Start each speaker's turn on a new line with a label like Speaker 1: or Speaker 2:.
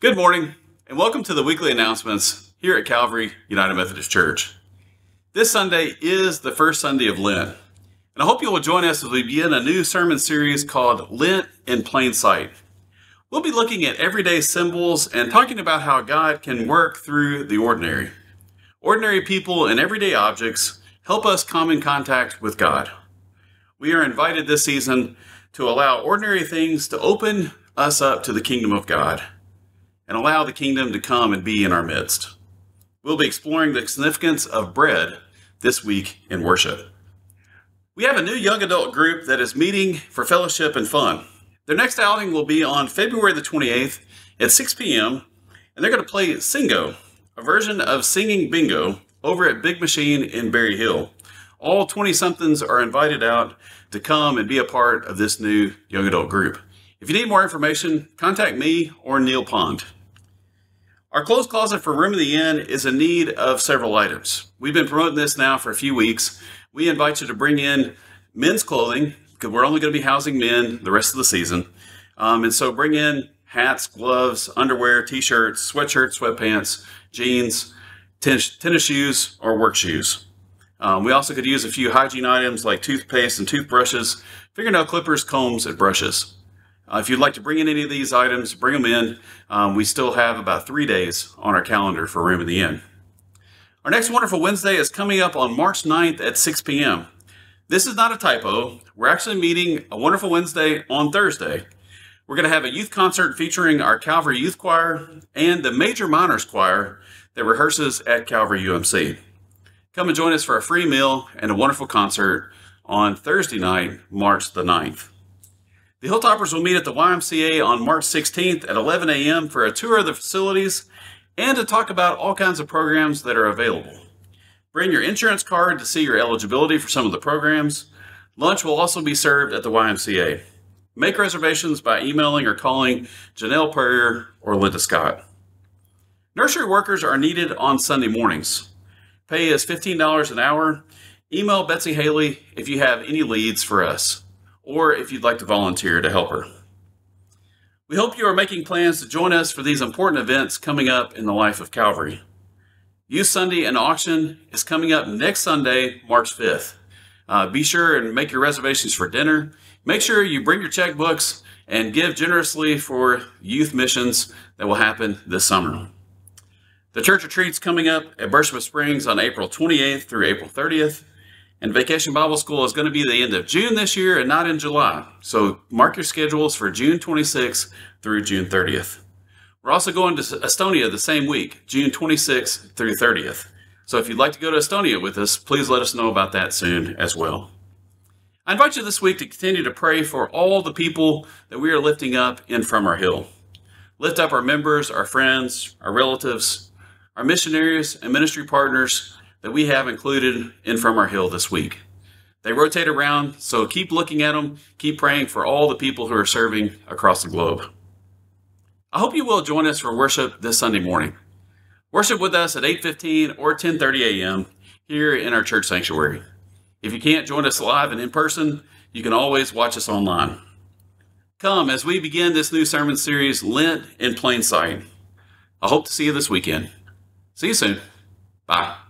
Speaker 1: Good morning, and welcome to the weekly announcements here at Calvary United Methodist Church. This Sunday is the first Sunday of Lent, and I hope you will join us as we begin a new sermon series called Lent in Plain Sight. We'll be looking at everyday symbols and talking about how God can work through the ordinary. Ordinary people and everyday objects help us come in contact with God. We are invited this season to allow ordinary things to open us up to the kingdom of God allow the kingdom to come and be in our midst. We'll be exploring the significance of bread this week in worship. We have a new young adult group that is meeting for fellowship and fun. Their next outing will be on February the 28th at 6 p.m., and they're going to play Singo, a version of Singing Bingo, over at Big Machine in Berry Hill. All 20 somethings are invited out to come and be a part of this new young adult group. If you need more information, contact me or Neil Pond. Our clothes closet for Room in the Inn is in need of several items. We've been promoting this now for a few weeks. We invite you to bring in men's clothing because we're only going to be housing men the rest of the season. Um, and so bring in hats, gloves, underwear, t-shirts, sweatshirts, sweatpants, jeans, tennis, tennis shoes, or work shoes. Um, we also could use a few hygiene items like toothpaste and toothbrushes, fingernail clippers, combs, and brushes. Uh, if you'd like to bring in any of these items, bring them in. Um, we still have about three days on our calendar for Room in the Inn. Our next Wonderful Wednesday is coming up on March 9th at 6 p.m. This is not a typo. We're actually meeting a Wonderful Wednesday on Thursday. We're going to have a youth concert featuring our Calvary Youth Choir and the Major Minors Choir that rehearses at Calvary UMC. Come and join us for a free meal and a wonderful concert on Thursday night, March the 9th. The Hilltoppers will meet at the YMCA on March 16th at 11 a.m. for a tour of the facilities and to talk about all kinds of programs that are available. Bring your insurance card to see your eligibility for some of the programs. Lunch will also be served at the YMCA. Make reservations by emailing or calling Janelle Purrier or Linda Scott. Nursery workers are needed on Sunday mornings. Pay is $15 an hour. Email Betsy Haley if you have any leads for us or if you'd like to volunteer to help her. We hope you are making plans to join us for these important events coming up in the life of Calvary. Youth Sunday and auction is coming up next Sunday, March 5th. Uh, be sure and make your reservations for dinner. Make sure you bring your checkbooks and give generously for youth missions that will happen this summer. The church retreat's coming up at Beersheba Springs on April 28th through April 30th. And Vacation Bible School is going to be the end of June this year and not in July. So mark your schedules for June 26th through June 30th. We're also going to Estonia the same week, June 26th through 30th. So if you'd like to go to Estonia with us, please let us know about that soon as well. I invite you this week to continue to pray for all the people that we are lifting up in From Our Hill. Lift up our members, our friends, our relatives, our missionaries and ministry partners that we have included in From Our Hill this week. They rotate around, so keep looking at them, keep praying for all the people who are serving across the globe. I hope you will join us for worship this Sunday morning. Worship with us at 8:15 or 10:30 a.m. here in our church sanctuary. If you can't join us live and in person, you can always watch us online. Come as we begin this new sermon series, Lent in Plain Sight. I hope to see you this weekend. See you soon. Bye.